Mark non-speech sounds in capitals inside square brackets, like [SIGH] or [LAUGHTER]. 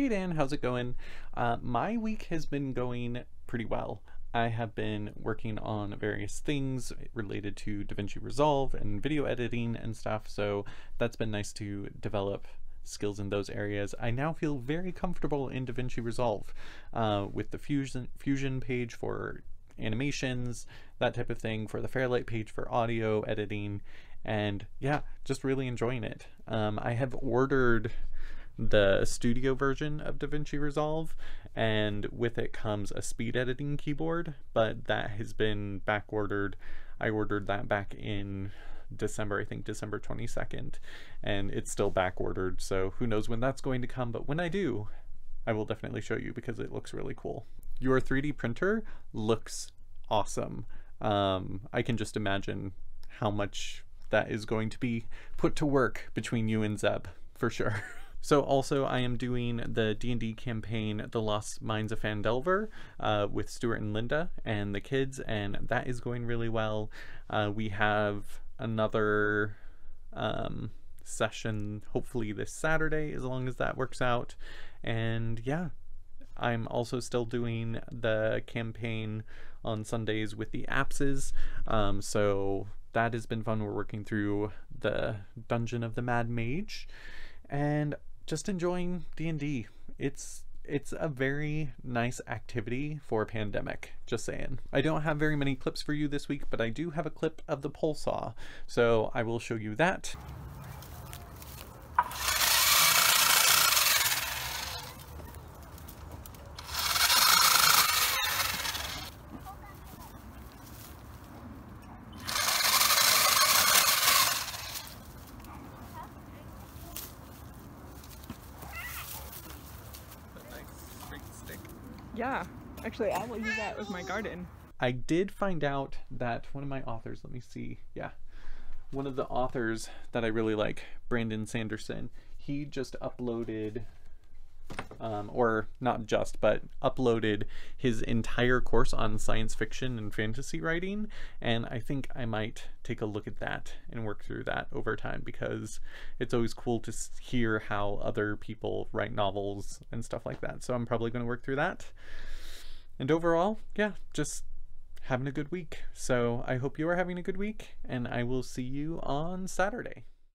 Hey Dan, how's it going? Uh, my week has been going pretty well. I have been working on various things related to DaVinci Resolve and video editing and stuff, so that's been nice to develop skills in those areas. I now feel very comfortable in DaVinci Resolve uh, with the Fusion, Fusion page for animations, that type of thing, for the Fairlight page for audio editing, and yeah, just really enjoying it. Um, I have ordered the studio version of DaVinci Resolve, and with it comes a speed editing keyboard, but that has been back ordered. I ordered that back in December, I think December 22nd, and it's still back ordered, so who knows when that's going to come, but when I do, I will definitely show you because it looks really cool. Your 3D printer looks awesome. Um, I can just imagine how much that is going to be put to work between you and Zeb, for sure. [LAUGHS] So also I am doing the D&D campaign The Lost Mines of Phandelver uh, with Stuart and Linda and the kids and that is going really well. Uh, we have another um, session hopefully this Saturday as long as that works out and yeah I'm also still doing the campaign on Sundays with the Apses um, so that has been fun. We're working through the Dungeon of the Mad Mage and just enjoying D&D. It's it's a very nice activity for a pandemic, just saying. I don't have very many clips for you this week, but I do have a clip of the pole saw, so I will show you that. Yeah, actually, I will use that with my garden. I did find out that one of my authors, let me see, yeah, one of the authors that I really like, Brandon Sanderson, he just uploaded, um, or not just, but uploaded his entire course on science fiction and fantasy writing. And I think I might take a look at that and work through that over time because it's always cool to hear how other people write novels and stuff like that. So I'm probably going to work through that. And overall, yeah, just having a good week. So I hope you are having a good week, and I will see you on Saturday.